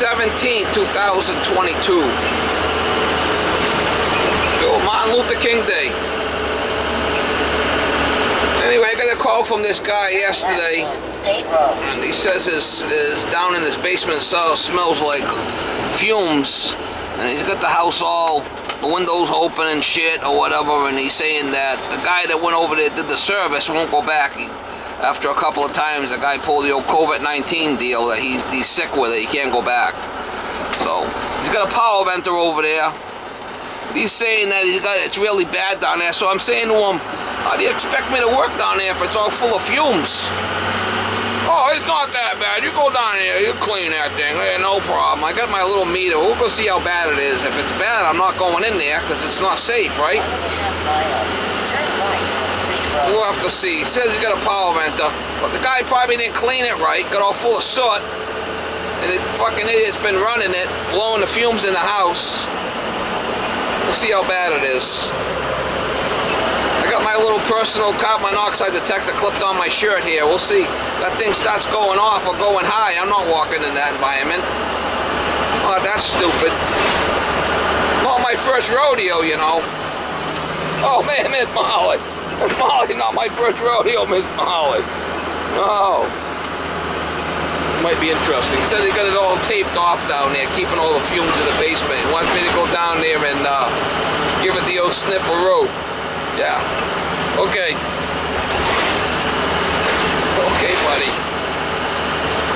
17, 2022. Bill Martin Luther King Day. Anyway, I got a call from this guy yesterday. And he says his, his down in his basement so smells like fumes. And he's got the house all, the windows open and shit or whatever. And he's saying that the guy that went over there did the service won't go back. He, after a couple of times, the guy pulled the old COVID-19 deal that he, he's sick with it. He can't go back. So he's got a power venter over there. He's saying that he's got it's really bad down there. So I'm saying to him, how do you expect me to work down there if it's all full of fumes? Oh, it's not that bad. You go down there, you clean that thing. Yeah, no problem. I got my little meter. We'll go see how bad it is. If it's bad, I'm not going in there because it's not safe, right? We'll have to see. He says he's got a power venter, but the guy probably didn't clean it right. Got all full of soot. And the fucking idiot's been running it, blowing the fumes in the house. We'll see how bad it is. I got my little personal carbon monoxide detector clipped on my shirt here. We'll see. That thing starts going off or going high. I'm not walking in that environment. Oh, that's stupid. Not my first rodeo, you know. Oh, man, Miss Molly. Miss Molly, not my first rodeo, Miss Molly. Oh. Might be interesting. He said he got it all taped off down there, keeping all the fumes in the basement. He wants me to go down there and uh, give it the old sniff of rope. Yeah. Okay. Okay, buddy.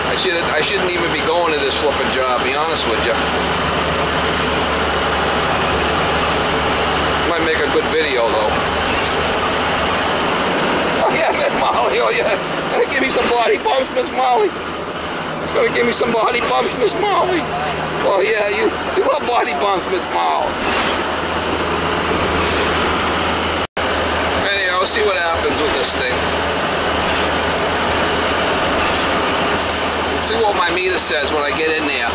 I should I shouldn't even be going to this flipping job, be honest with you. Might make a good video though. Oh Molly, oh yeah. Gotta give me some body bumps, Miss Molly. Gotta give me some body bumps, Miss Molly. Oh yeah, you, you love body bumps, Miss Molly. Anyway, we'll see what happens with this thing. See what my meter says when I get in there.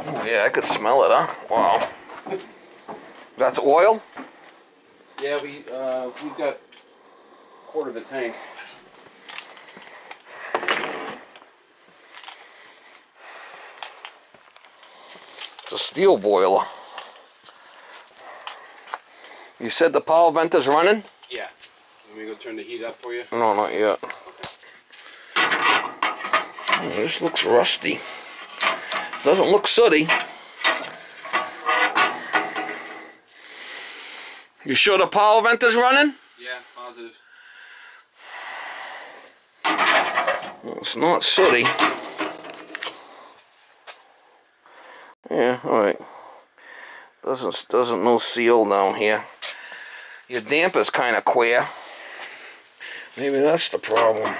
Oh, yeah, I could smell it, huh? Wow. That's oil? Yeah, we uh, we've got a quarter of a tank. It's a steel boiler. You said the power vent is running? Yeah. Let me go turn the heat up for you. No, not yet. Oh, this looks rusty. Doesn't look sooty. You sure the power vent is running? Yeah, positive. Well, it's not sooty. Yeah, alright. Doesn't doesn't no seal down here. Your damper's kinda queer. Maybe that's the problem.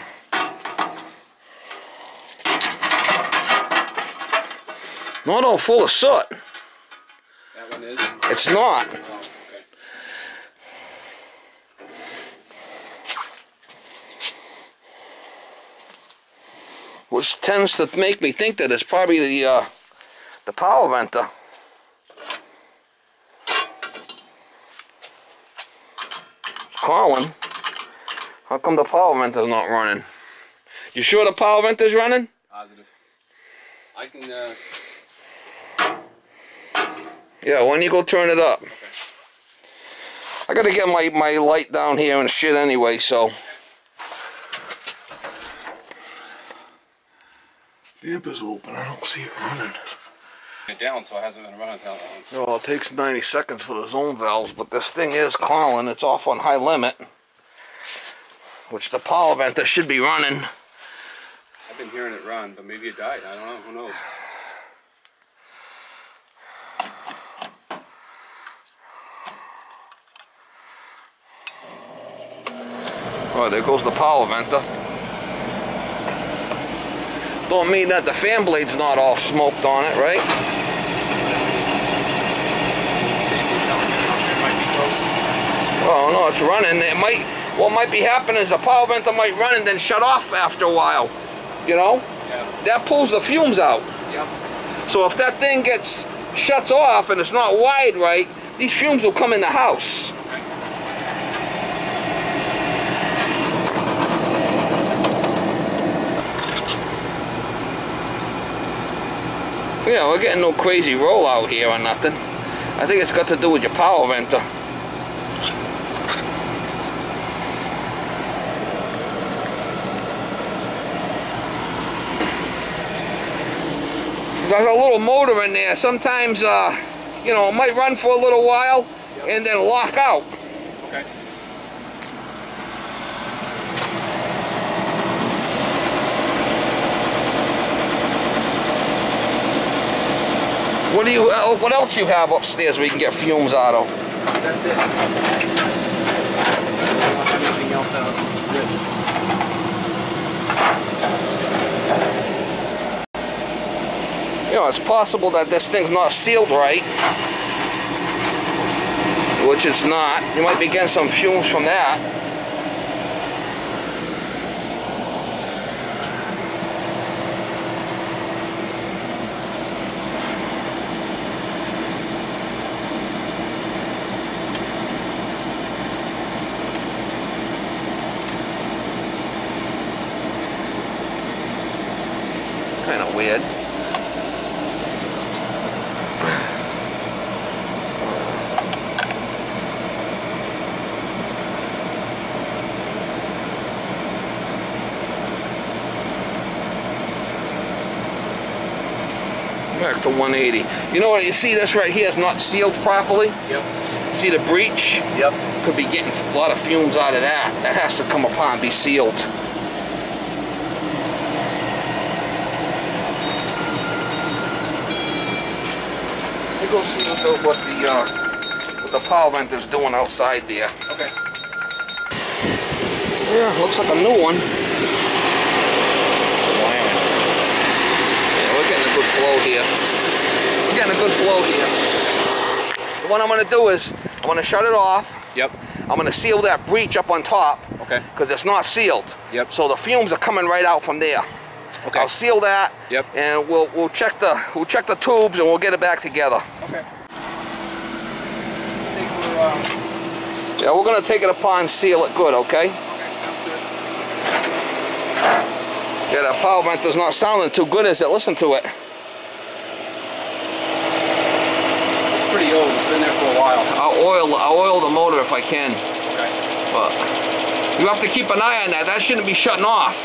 Not all full of soot. That one is? It's not. Which tends to make me think that it's probably the uh, the power venter. Colin, how come the power venter's not running? You sure the power venter's running? Positive. I can, uh, Yeah, when you go turn it up. I gotta get my, my light down here and shit anyway, so. Damper's open, I don't see it running. it down so it hasn't been running that long. Well, it takes 90 seconds for the zone valves, but this thing is calling. It's off on high limit, which the power venter should be running. I've been hearing it run, but maybe it died. I don't know. Who knows? Oh, there goes the power venter. Don't mean that the fan blade's not all smoked on it, right? Safety telling me out there might be close. Oh no, it's running. It might. What might be happening is the power venter might run and then shut off after a while. you know, Yeah. that pulls the fumes out. Yep. So if that thing gets shuts off and it's not wide right, these fumes will come in the house. Yeah, we're getting no crazy rollout here or nothing. I think it's got to do with your power venter. There's a little motor in there. Sometimes, uh, you know, it might run for a little while and then lock out. What do you? Uh, what else you have upstairs we can get fumes out of? That's it. I don't want anything else out. This is it. You know, it's possible that this thing's not sealed right, which it's not. You might be getting some fumes from that. Kind of weird. Back to 180. You know what? You see this right here is not sealed properly. Yep. See the breach? Yep. Could be getting a lot of fumes out of that. That has to come apart and be sealed. Let me go see what the what the uh, what the power vent is doing outside there. Okay. Yeah, looks like a new one. Wiring. Yeah, we're getting a good flow here. Getting a good here. What I'm gonna do is I'm gonna shut it off. Yep. I'm gonna seal that breach up on top Okay. because it's not sealed. Yep. So the fumes are coming right out from there. Okay. I'll seal that. Yep. And we'll we'll check the we'll check the tubes and we'll get it back together. Okay. We're, um, Yeah, we're gonna take it upon and seal it good, okay? okay, sounds good. Yeah, that power vent is not sounding too good, is it? Listen to it. Pretty old. It's been there for a while. I'll oil I'll oil the motor if I can, Okay. but you have to keep an eye on that. That shouldn't be shutting off.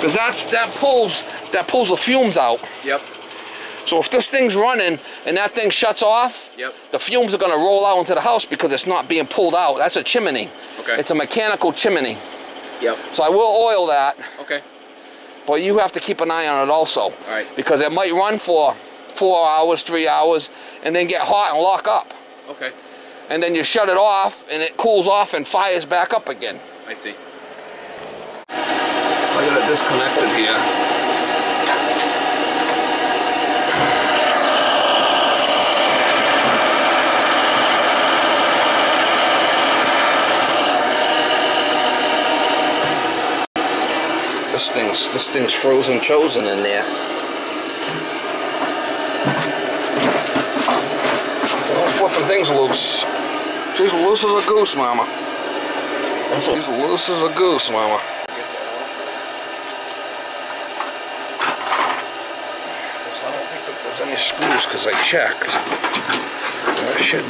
Cause that's that pulls that pulls the fumes out. Yep. So if this thing's running and that thing shuts off, Yep. the fumes are gonna roll out into the house because it's not being pulled out. That's a chimney. Okay. It's a mechanical chimney. Yep. So I will oil that, Okay. but you have to keep an eye on it also. right. Because it might run for four hours, three hours, and then get hot and lock up. Okay. And then you shut it off and it cools off and fires back up again. I see. I got it disconnected here. This thing's this thing's frozen chosen in there. All flipping things loose. She's loose as a goose, mama. She's loose as a goose, mama. I don't think that there's any screws because I checked. That should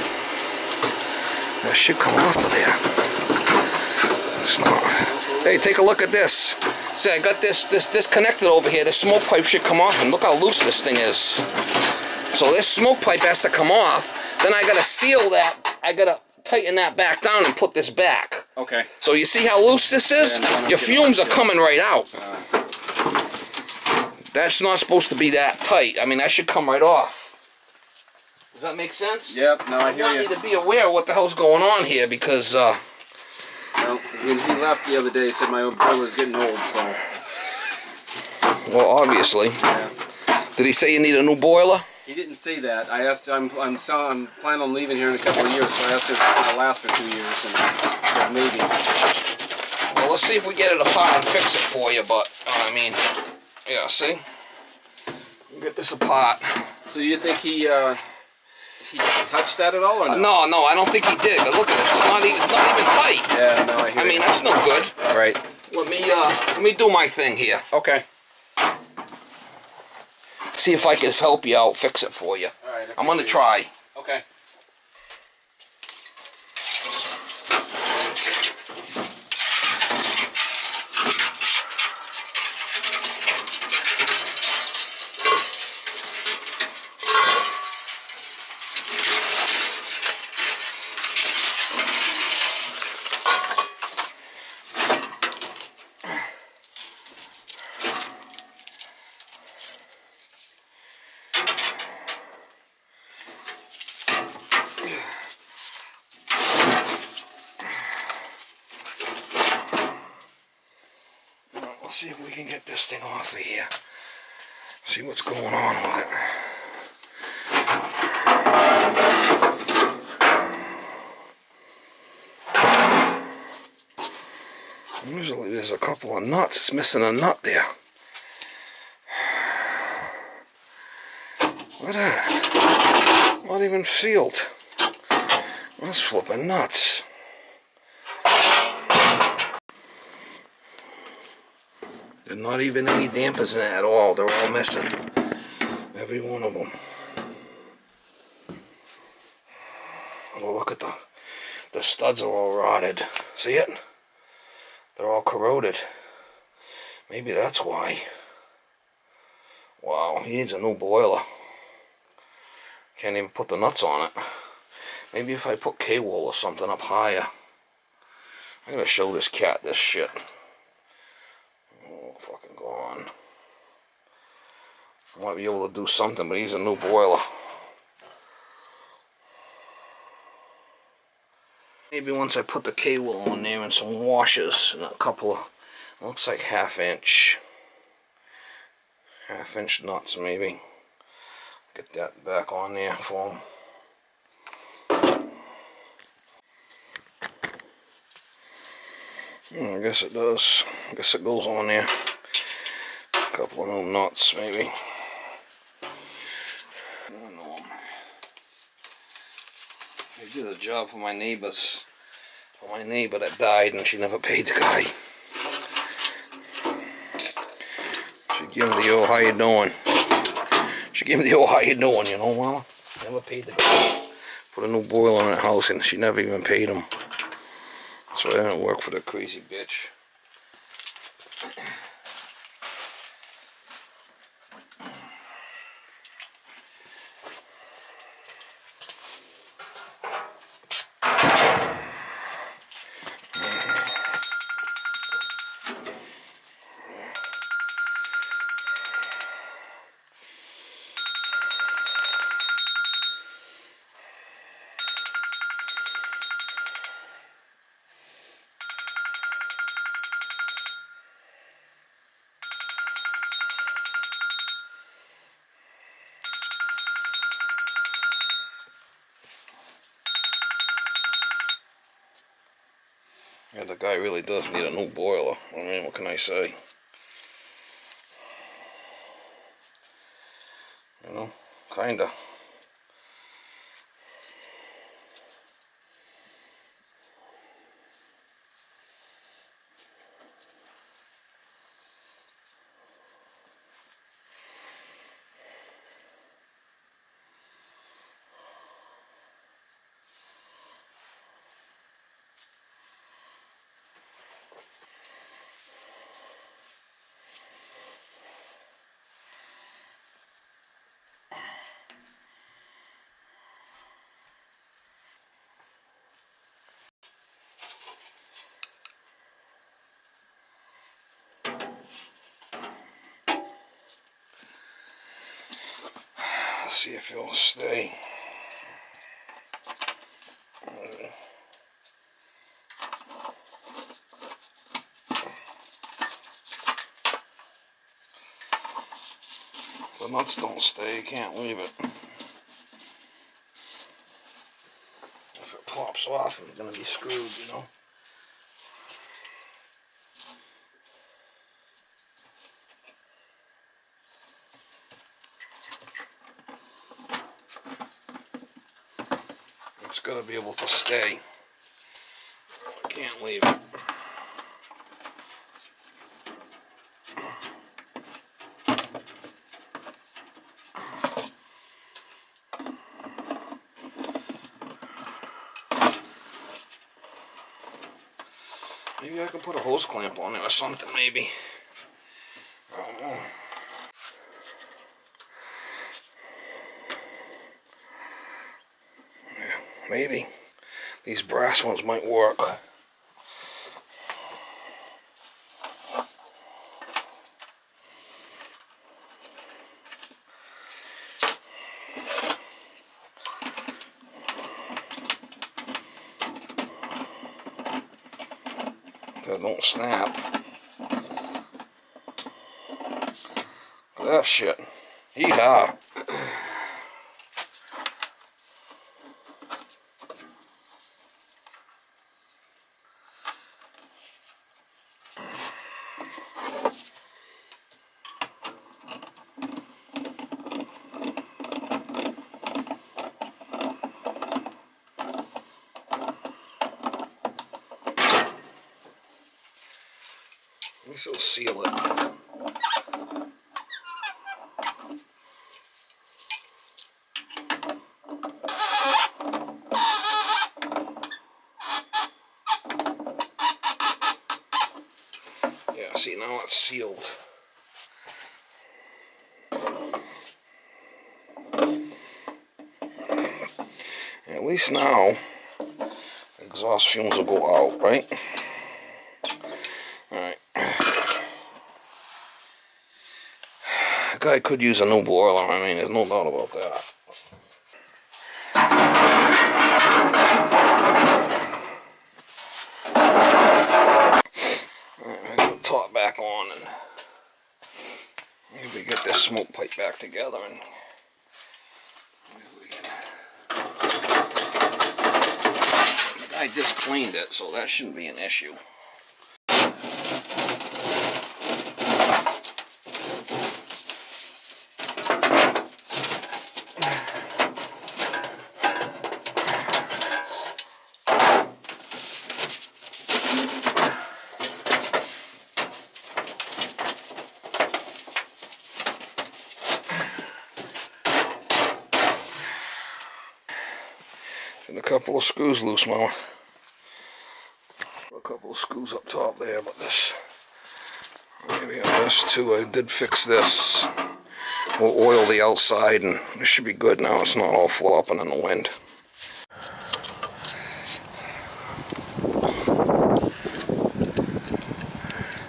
that should come off of there. It's not. Hey, take a look at this. See, I got this this disconnected over here. The smoke pipe should come off, and look how loose this thing is. So this smoke pipe has to come off. Then I gotta seal that. I gotta tighten that back down and put this back. Okay. So you see how loose this is? Yeah, no, no, Your fumes are coming right out. That's not supposed to be that tight. I mean, that should come right off. Does that make sense? Yep. No, I I hear want you. you to be aware of what the hell's going on here because, uh, Well, when he left the other day, he said my old boiler's getting old, so well, obviously. yeah. Did he say you need a new boiler? He didn't say that. I asked. I'm. I'm. So, I'm planning on leaving here in a couple of years, so I asked if it's gonna last for two years, and said maybe. Well, let's see if we get it apart and fix it for you, but, what I mean? Yeah, see? Get this apart. So you think he uh, he touched that at all or no? No, no, I don't think he did. But look at it. It's not even, it's not even tight. Yeah, no, I hear I mean, you. that's no good. right. Let me, uh, let me do my thing here. Okay. See if I can help you out, fix it for you. Right. I'm gonna try. Okay. Alright, Let's see if we can get this thing off of here. See what's going on with it. Usually there's a couple of nuts. It's missing a nut there. Look at that. Not even sealed. That's flipping nuts. There's not even any dampers in it at all. They're all missing. Every one of them. Oh, look at the the studs are all rotted. See it? They're all corroded. Maybe that's why. Wow, he needs a new boiler. Can't even put the nuts on it. Maybe if I put Kaowool or something up higher. I gotta show this cat this shit. Oh, fucking gone. I might be able to do something, but he's a new boiler. Maybe once I put the Kaowool on there and some washers and a couple of, looks like half inch, half inch nuts maybe. Get that back on there for him. Hmm, I guess it does. I guess it goes on there. A couple of little nuts, maybe. I don't know. I did a job for my neighbors. For my neighbor that died and she never paid the guy. Gave him the old how you doing. She gave him the old how you doing, you know, Mama? Never paid the guy. Put a new boiler in the house and she never even paid him. So I didn't work for the crazy bitch. Yeah, the guy really does need a new boiler. I mean, what can I say? You know, kinda. See if it'll stay. The nuts don't stay, can't leave it. If it pops off, it's gonna be screwed, you know. To be able to stay. I can't leave. Maybe I can put a hose clamp on it or something, maybe. I don't know. Maybe. These brass ones might work. That don't snap. Look at that shit. Yeehaw. At least it'll seal it. Yeah, see now it's sealed. At least now exhaust fumes will go out, right? Alright. A guy could use a new boiler, I mean, there's no doubt about that. Alright, I got the top back on and maybe get this smoke pipe back together and guy just cleaned it, so that shouldn't be an issue. Couple of screws loose, Mama. A couple of screws up top there, but this, maybe on this too, I did fix this. We'll oil the outside and it should be good now. It's not all flopping in the wind.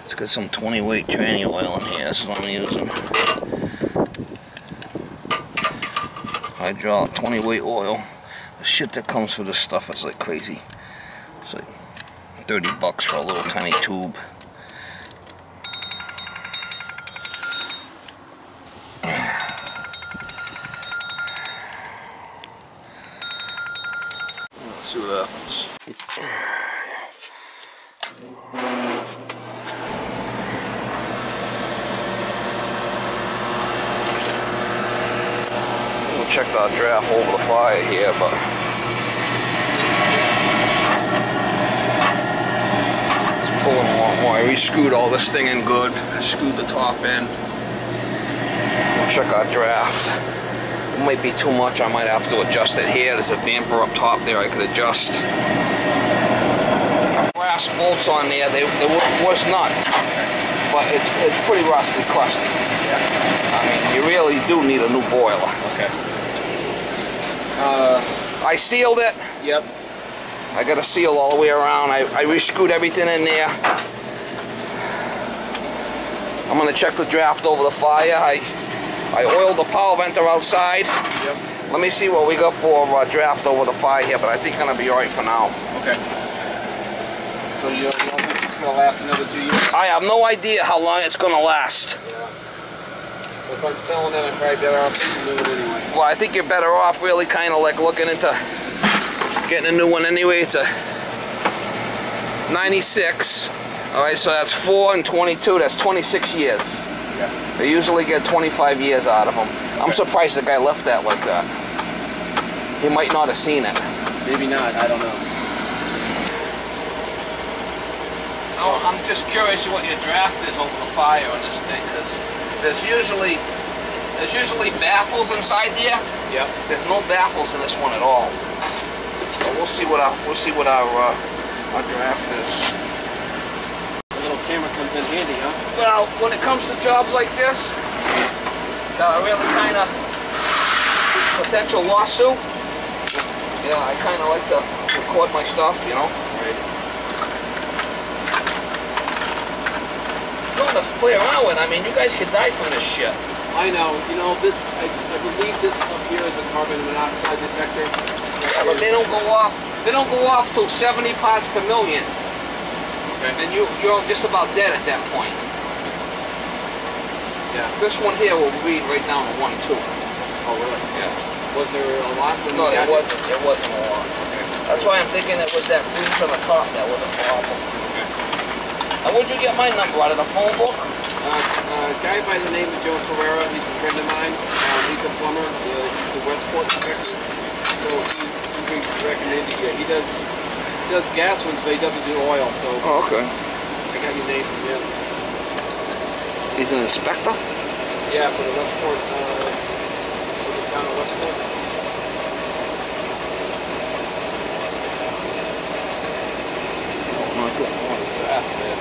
It's got some 20 weight tranny oil in here. This is what I'm using. Hydraulic 20 weight oil. Shit that comes with this stuff is like crazy. It's like 30 bucks for a little tiny tube. Let's see what happens. We'll check that draft over the fire here, but pulling a lot more. We screwed all this thing in good. I screwed the top in. Check our draft. It might be too much. I might have to adjust it here. There's a damper up top there I could adjust. Brass bolts on there. They, there wa- was none, but it's, it's pretty rusty, crusty. I mean, you really do need a new boiler. Okay. Uh, I sealed it. yep. I got a seal all the way around. I, I re-screwed everything in there. I'm gonna check the draft over the fire. I I oiled the power venter outside. Yep. Let me see what we got for uh, draft over the fire here, but I think gonna be alright for now. Okay. So you, you don't think it's gonna last another two years? I have no idea how long it's gonna last. Yeah. If I'm selling it, I'm probably better off doing it anyway. Well, I think you're better off really kind of like looking into getting a new one anyway. It's a 96. All right, so that's 4 and 22. That's 26 years. Yeah. They usually get 25 years out of them. I'm surprised the guy left that like that. He might not have seen it. Maybe not. I don't know. Oh, I'm just curious what your draft is over the fire on this thing, because there's usually there's usually baffles inside there. Yep. There's no baffles in this one at all. We'll see what our we'll see what our uh, our draft is. The little camera comes in handy, huh? Well, when it comes to jobs like this, uh, really kind of potential lawsuit. Yeah, I kind of like to record my stuff, you know. Right. Not to play around with. I mean, you guys could die from this shit. I know. You know this. I, I believe this up here is a carbon monoxide detector. Yeah, but they don't go off. They don't go off till 70 parts per million, Okay. and you you're just about dead at that point. Yeah. This one here will read right down to one two. Oh, really? Yeah. Was there a lot No, there wasn't. There wasn't a lot. That's why I'm thinking it was that breeze on the top that was a problem. And where'd you get my number out of the phone book? Uh, a guy by the name of Joe Ferreira, he's a friend of mine. Um, he's a plumber. Uh, he's the Westport inspector. So he, he recommended you. He does he does gas ones, but he doesn't do oil. So Oh, okay. I got your name from him. He's an inspector? Yeah, for the Westport, uh, for the town of Westport. Not good. Draft there.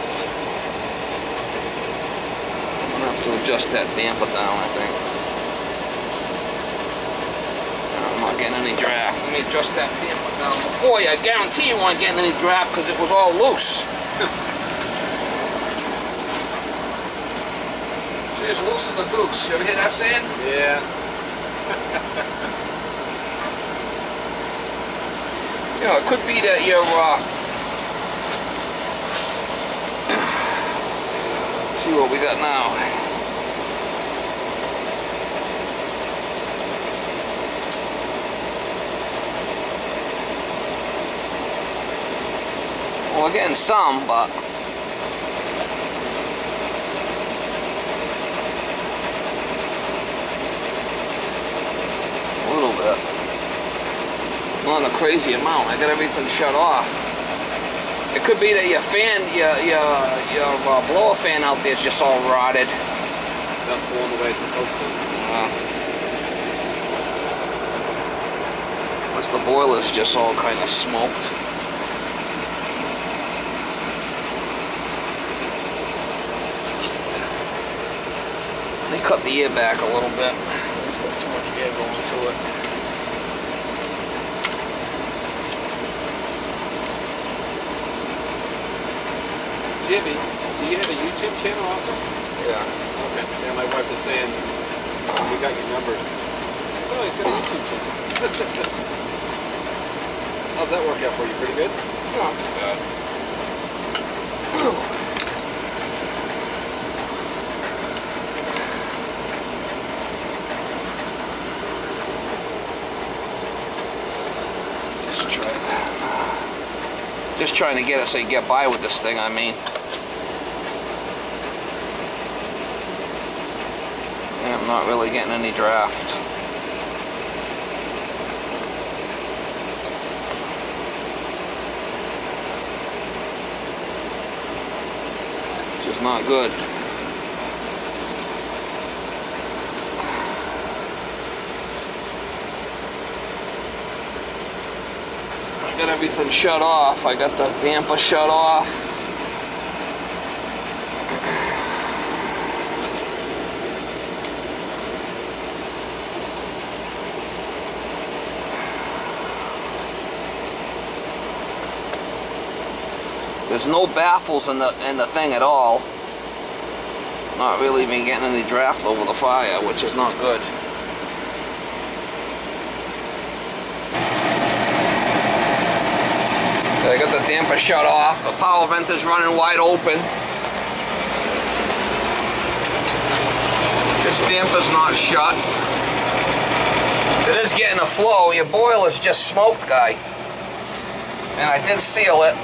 I'm gonna have to adjust that damper down, I think. I'm not getting any draft. Let me adjust that damper down. Before you, I guarantee you weren't getting any draft because it was all loose. See, as loose as a goose. You ever hear that saying? Yeah. You know, it could be that you're, uh... see what we got now. We're getting some, but... A little bit. Not a crazy amount. I got everything shut off. It could be that your fan, your your your uh, blower fan out there is just all rotted. Not blowing the way it's supposed to. Uh, the boiler's just all kind of smoked. Cut the ear back a little bit. Too much air going to it. Jimmy, do you have a YouTube channel also? Yeah. Okay. Yeah, my wife was saying, we got your number. Oh, he's got a YouTube channel. How's that work out for you? Pretty good? Not too bad. Just trying to get us to get by with this thing, I mean. I'm not really getting any draft. Just not good. Everything shut off. I got the damper shut off. There's no baffles in the in the thing at all. Not really even getting any draft over the fire, which is not good. I got the damper shut off. The power vent is running wide open. This damper's not shut. It is getting a flow. Your boiler's just smoked, guy. And I did seal it.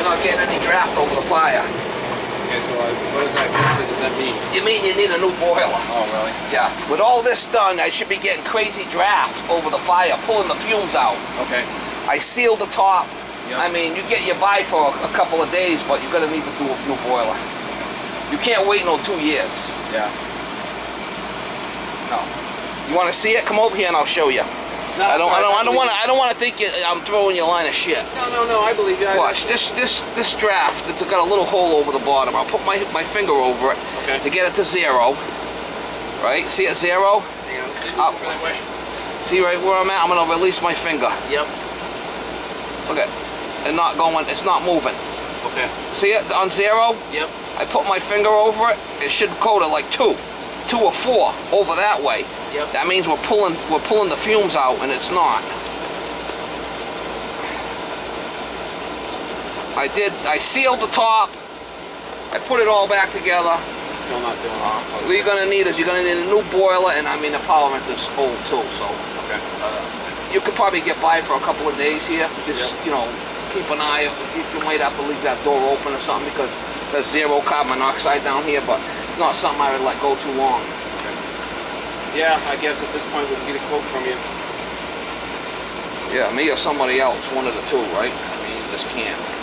You're not getting any draft over the fire. Okay, so uh, what does that what does that mean? You mean you need a new boiler? Oh, really? Yeah. With all this done, I should be getting crazy drafts over the fire, pulling the fumes out. Okay. I sealed the top. Yep. I mean, you get your buy for a couple of days, but you're gonna need to do a new boiler. You can't wait no two years. Yeah. No. You want to see it? Come over here and I'll show you. No, I don't. I don't. I don't want to. I don't want to think you, I'm throwing you a line of shit. No, no, no. I believe you. I- Watch this. This. This draft. It's got a little hole over the bottom. I'll put my my finger over it Okay. to get it to zero. Right. See it zero. Hang on. Up. Really. See right where I'm at. I'm gonna release my finger. Yep. Look at. And not going. It's not moving. Okay. See it on zero. Yep. I put my finger over it. It should go to like two, two or four over that way. Yep. That means we're pulling we're pulling the fumes out, and it's not. I did. I sealed the top. I put it all back together. Still not doing Uh, what you're gonna need is you're gonna need a new boiler, and I mean the power is old too. So Okay. You could probably get by for a couple of days here. Just you know, keep an eye. You, you might have to leave that door open or something because there's zero carbon monoxide down here, but it's not something I would let go too long. Yeah, I guess at this point we can get a quote from you. Yeah, me or somebody else, one of the two, right? I mean, you just can't.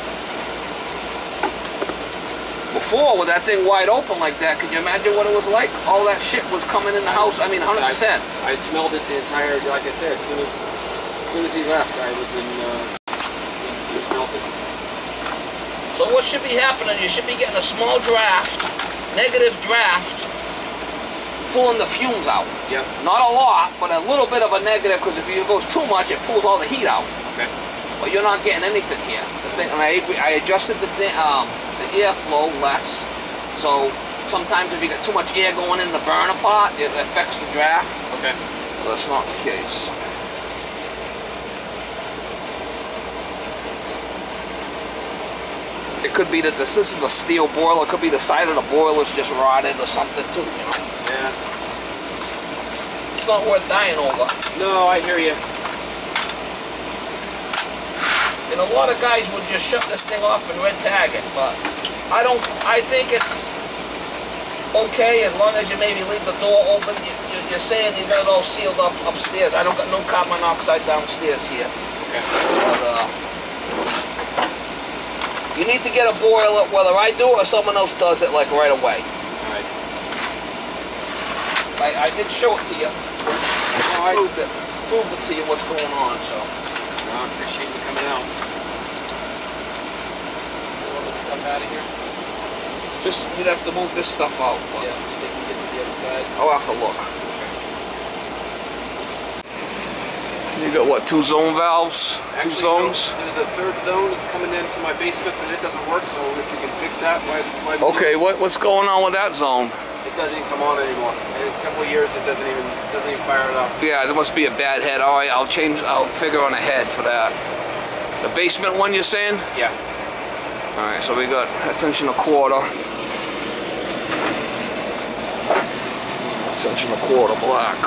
Before, with that thing wide open like that, could you imagine what it was like? All that shit was coming in the house. I mean, 100%. I, I smelled it the entire. Like I said, as soon as, as soon as he left, I was in. Uh, he, he smelled it. So what should be happening, you should be getting a small draft, negative draft, pulling the fumes out. Yep. Not a lot, but a little bit of a negative, because if it goes too much, it pulls all the heat out. Okay. But you're not getting anything here. The thing, and I, I adjusted the thing, um, the airflow less. So sometimes if you get too much air going in the burner pot, it affects the draft. Okay. But that's not the case. It could be that this, this is a steel boiler. It could be the side of the boiler's just rotted or something too, you know. Yeah. It's not worth dying over. No, I hear you. And a lot of guys would just shut this thing off and red tag it, but I don't, I think it's okay as long as you maybe leave the door open. You, you, you're saying you got it all sealed up upstairs. I don't got no carbon monoxide downstairs here. Okay. But, uh, you need to get a boiler, whether I do or someone else does it, like right away. All right. I, I did show it to you. I, Proved it. Proved it to you what's going on, so. I appreciate you coming out. Get all this stuff out of here. Just, you'd have to move this stuff out, but Yeah. Think we get to the other side? I'll have to look. You got what, two zone valves? two zones? There's a third zone that's coming into my basement, but it doesn't work. So if you can fix that, why? why Okay, what, what's going on with that zone? It doesn't even come on anymore. In a couple of years, it doesn't even doesn't even fire it up. Yeah, there must be a bad head. All right, I'll change, I'll figure on a head for that. The basement one you're saying? Yeah. All right, so we got attention a quarter. And a quarter black.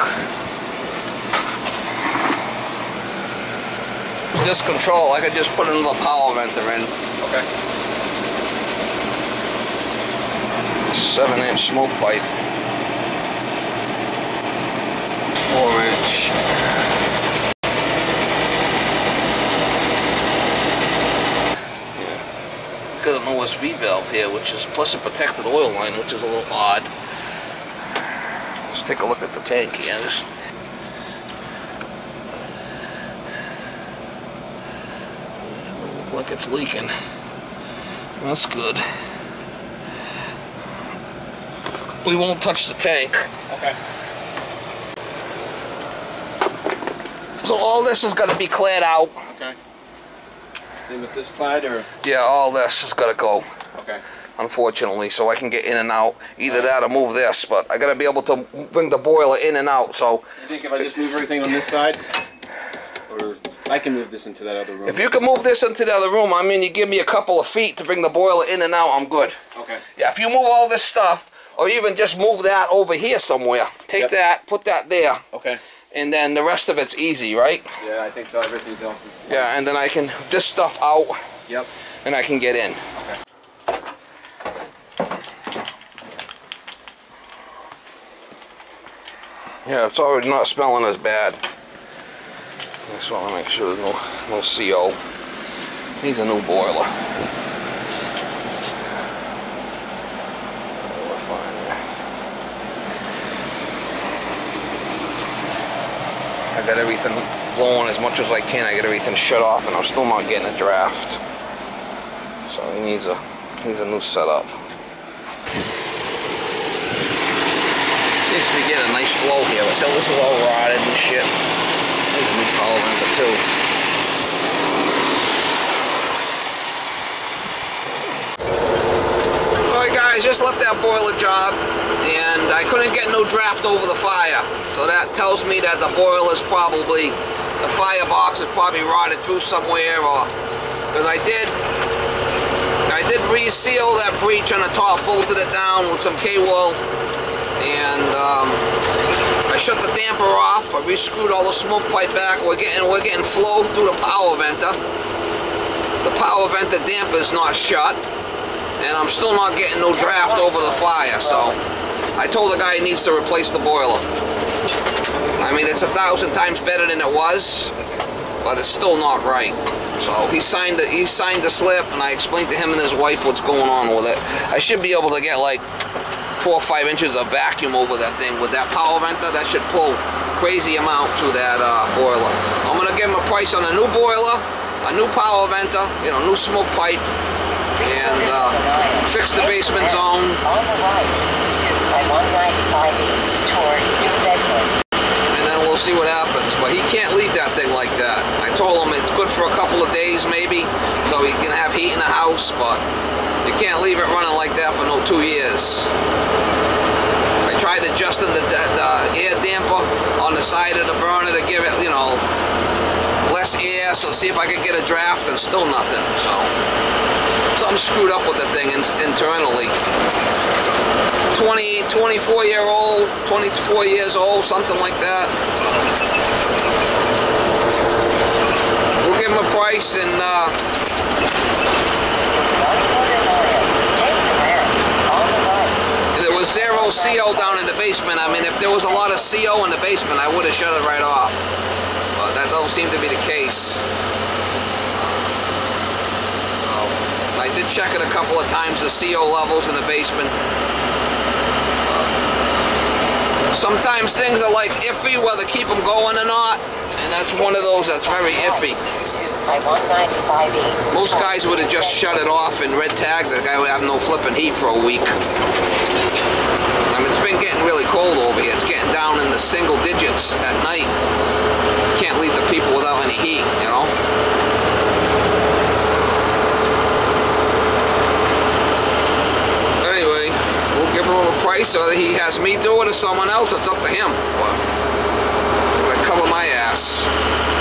This control, I could just put another power venter in. Okay. Seven inch smoke pipe. Four inch. Yeah. Got an OSV valve here, which is plus a protected oil line, which is a little odd. Let's take a look at the tank here. This- Look like it's leaking. That's good. We won't touch the tank. Okay. So all this is going to be cleared out. Same with this side, or Yeah, all this has got to go, okay. unfortunately, so I can get in and out. Either that or move this, but I got to be able to bring the boiler in and out. So You think if I just move everything on this side, or I can move this into that other room? if you can move this into the other room, I mean, you give me a couple of feet to bring the boiler in and out, I'm good. Okay. Yeah, if you move all this stuff, or even just move that over here somewhere, take Yep. that, put that there, Okay and then the rest of it's easy, right? Yeah, I think so. Everything else is. Fine. Yeah, and then I can this stuff out. Yep. And I can get in. Okay. Yeah, it's already not smelling as bad. I just want to make sure there's no, no CO. He's a new boiler. Got everything blowing as much as I can. I get everything shut off and I'm still not getting a draft. So he needs a he needs a new setup. Seems to be getting a nice flow here, but still this is all rotted and shit. There's a new power venter too. Alright guys, just left that boiler job and I couldn't get no draft over the fire. So that tells me that the boiler is probably, the firebox is probably rotted through somewhere or, because I did, I did reseal that breach on the top, bolted it down with some Kaowool and um, I shut the damper off. I re-screwed all the smoke pipe back. We're getting we're getting flow through the power venter. The power venter damper is not shut, and I'm still not getting no draft over the fire. So I told the guy he needs to replace the boiler. I mean, it's a thousand times better than it was, but it's still not right. So he signed the, he signed the slip, and I explained to him and his wife what's going on with it. I should be able to get like four or five inches of vacuum over that thing with that power venter that should pull crazy amount through that uh, boiler I'm gonna give him a price on a new boiler a new power venter you know new smoke pipe and uh, fix the basement zone On the right, to 195 east New Bedford. and then we'll see what happens but he can't leave that thing like that I told him it's good for a couple of days maybe so he can have heat in the house but you can't leave it running like that for no two years I tried adjusting the, the, the air damper on the side of the burner to give it, you know, less air, so see if I could get a draft and still nothing, so. Something screwed up with the thing in, internally. 20, 24 year old, 24 years old, something like that. We'll give him a price and, uh. There was zero CO down in the basement. I mean, if there was a lot of CO in the basement, I would have shut it right off. But that don't seem to be the case. So, I did check it a couple of times, the CO levels in the basement. Uh, Sometimes things are like iffy whether keep them going or not, and that's one of those that's very iffy. To by 195 east. Most guys would have just shut it off and red tagged. The guy would have no flipping heat for a week. I mean, it's been getting really cold over here. It's getting down in the single digits at night. Can't leave the people without any heat, you know? minimum price, or he has me do it or someone else, it's up to him. But I'm going to cover my ass.